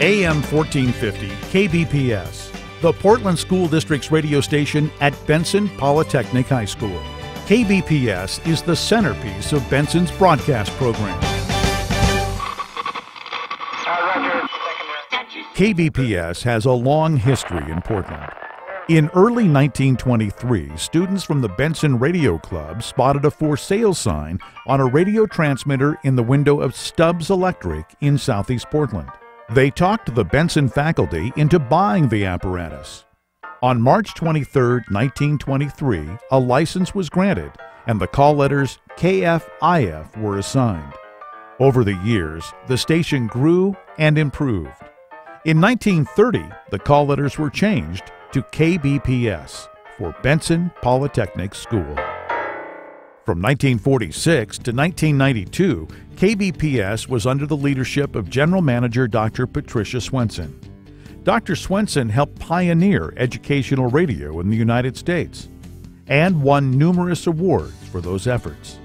AM 1450 KBPS, the Portland School District's radio station at Benson Polytechnic High School. KBPS is the centerpiece of Benson's broadcast program. KBPS has a long history in Portland. In early 1923, students from the Benson Radio Club spotted a for sale sign on a radio transmitter in the window of Stubbs Electric in southeast Portland. They talked the Benson faculty into buying the apparatus. On March 23, 1923, a license was granted and the call letters KFIF were assigned. Over the years, the station grew and improved. In 1930, the call letters were changed to KBPS for Benson Polytechnic School. From 1946 to 1992, KBPS was under the leadership of General Manager Dr. Patricia Swenson. Dr. Swenson helped pioneer educational radio in the United States and won numerous awards for those efforts.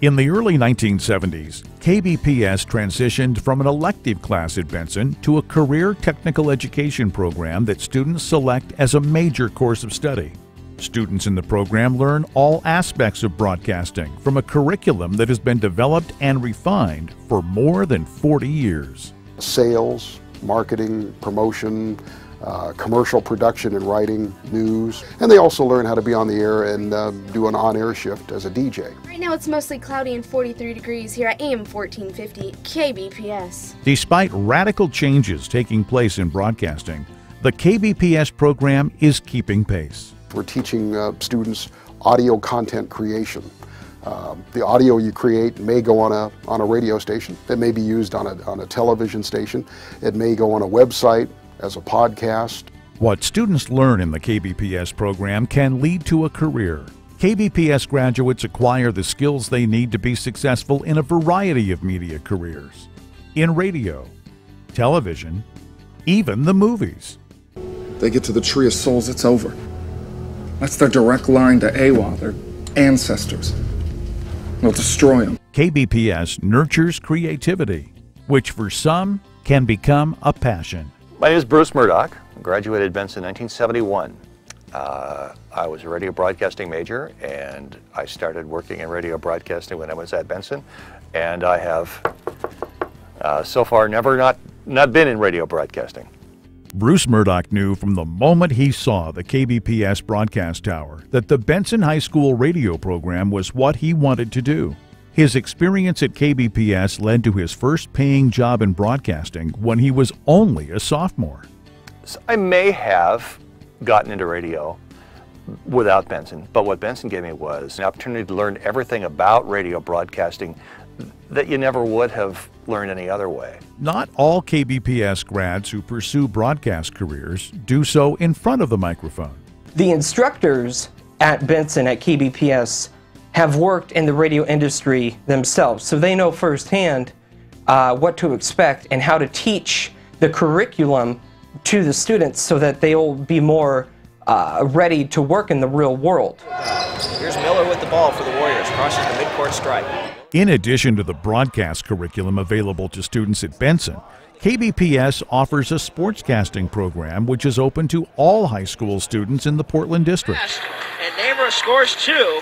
In the early 1970s, KBPS transitioned from an elective class at Benson to a career technical education program that students select as a major course of study. Students in the program learn all aspects of broadcasting from a curriculum that has been developed and refined for more than 40 years. Sales, marketing, promotion, uh, commercial production and writing, news, and they also learn how to be on the air and uh, do an on-air shift as a DJ. Right now it's mostly cloudy and 43 degrees here at AM 1450 KBPS. Despite radical changes taking place in broadcasting, the KBPS program is keeping pace. We're teaching uh, students audio content creation. Uh, the audio you create may go on a, on a radio station. It may be used on a, on a television station. It may go on a website as a podcast. What students learn in the KBPS program can lead to a career. KBPS graduates acquire the skills they need to be successful in a variety of media careers in radio, television, even the movies. They get to the Tree of Souls, it's over. That's their direct line to Eywa, their ancestors. They'll destroy them. KBPS nurtures creativity, which for some can become a passion. My name is Bruce Murdoch. I graduated Benson in 1971. Uh, I was a radio broadcasting major and I started working in radio broadcasting when I was at Benson. And I have uh, so far never not, not been in radio broadcasting. Bruce Murdoch knew from the moment he saw the KBPS broadcast tower that the Benson High School radio program was what he wanted to do. His experience at KBPS led to his first paying job in broadcasting when he was only a sophomore. So I may have gotten into radio without Benson, but what Benson gave me was an opportunity to learn everything about radio broadcasting that you never would have learned any other way. Not all KBPS grads who pursue broadcast careers do so in front of the microphone. The instructors at Benson at KBPS have worked in the radio industry themselves, so they know firsthand uh, what to expect and how to teach the curriculum to the students so that they'll be more uh, ready to work in the real world. Here's Miller with the ball for the Warriors, crosses the midcourt stripe. In addition to the broadcast curriculum available to students at Benson, KBPS offers a sportscasting program which is open to all high school students in the Portland district. And Neighbor scores two,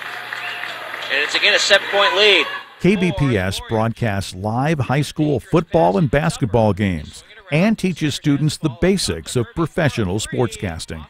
and it's again a seven point lead. KBPS broadcasts live high school football and basketball games and teaches students the basics of professional sportscasting.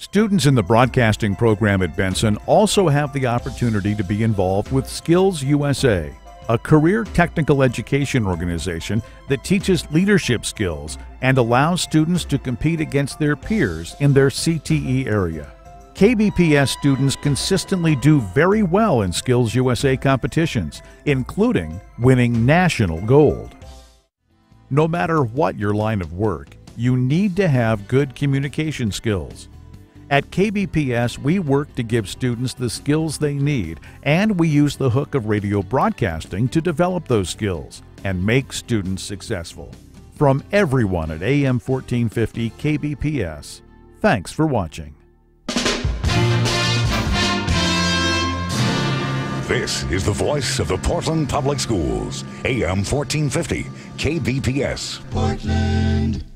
Students in the broadcasting program at Benson also have the opportunity to be involved with Skills USA, a career technical education organization that teaches leadership skills and allows students to compete against their peers in their CTE area. KBPS students consistently do very well in Skills USA competitions, including winning national gold. No matter what your line of work, you need to have good communication skills. At KBPS, we work to give students the skills they need, and we use the hook of radio broadcasting to develop those skills and make students successful. From everyone at AM 1450 KBPS, thanks for watching. This is the voice of the Portland Public Schools, AM 1450, KBPS. Portland.